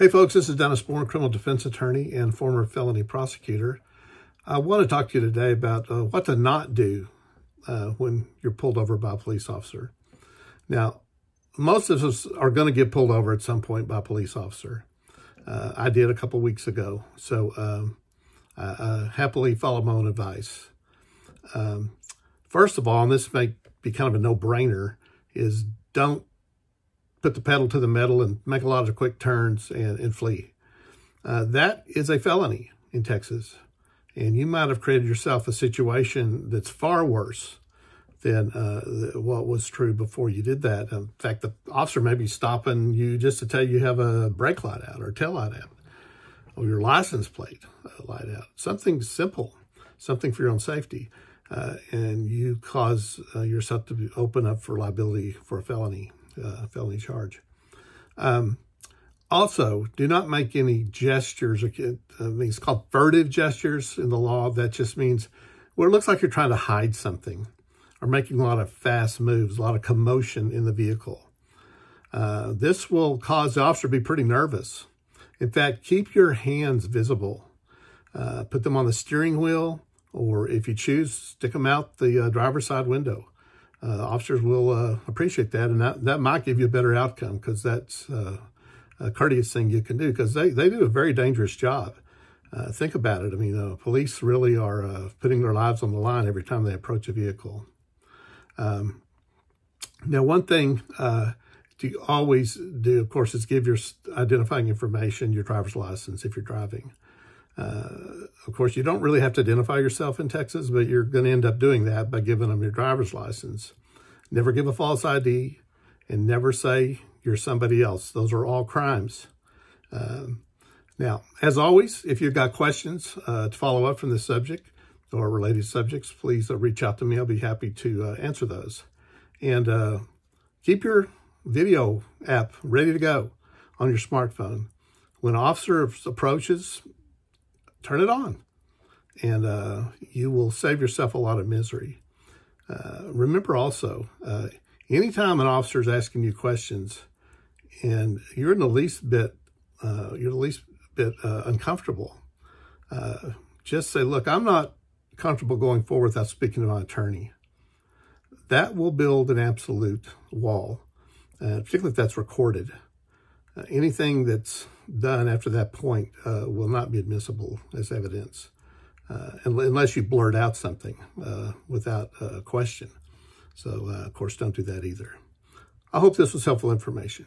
Hey folks, this is Dennis Boren, criminal defense attorney and former felony prosecutor. I want to talk to you today about uh, what to not do uh, when you're pulled over by a police officer. Now, most of us are going to get pulled over at some point by a police officer. Uh, I did a couple weeks ago, so um, I, happily follow my own advice. Um, first of all, and this may be kind of a no-brainer, is don't put the pedal to the metal and make a lot of quick turns and, and flee. Uh, that is a felony in Texas. And you might have created yourself a situation that's far worse than uh, what was true before you did that. In fact, the officer may be stopping you just to tell you have a brake light out or tail light out or your license plate uh, light out. Something simple, something for your own safety. Uh, and you cause uh, yourself to open up for liability for a felony uh, felony charge. Um, also, do not make any gestures. I mean, it's called furtive gestures in the law. That just means where it looks like you're trying to hide something or making a lot of fast moves, a lot of commotion in the vehicle. Uh, this will cause the officer to be pretty nervous. In fact, keep your hands visible. Uh, put them on the steering wheel, or if you choose, stick them out the uh, driver's side window uh, officers will uh, appreciate that, and that, that might give you a better outcome because that's uh, a courteous thing you can do because they, they do a very dangerous job. Uh, think about it. I mean, uh, police really are uh, putting their lives on the line every time they approach a vehicle. Um, now, one thing to always do, of course, is give your identifying information, your driver's license if you're driving. Uh, of course, you don't really have to identify yourself in Texas, but you're going to end up doing that by giving them your driver's license. Never give a false ID and never say you're somebody else. Those are all crimes. Um, now, as always, if you've got questions uh, to follow up from this subject or related subjects, please uh, reach out to me. I'll be happy to uh, answer those. And uh, keep your video app ready to go on your smartphone. When officer approaches, turn it on and uh, you will save yourself a lot of misery. Uh, remember also, uh, anytime an officer is asking you questions and you're in the least bit, uh, you're the least bit uh, uncomfortable, uh, just say, look, I'm not comfortable going forward without speaking to my attorney. That will build an absolute wall, particularly if that's recorded. Anything that's done after that point uh, will not be admissible as evidence uh, unless you blurt out something uh, without question. So, uh, of course, don't do that either. I hope this was helpful information.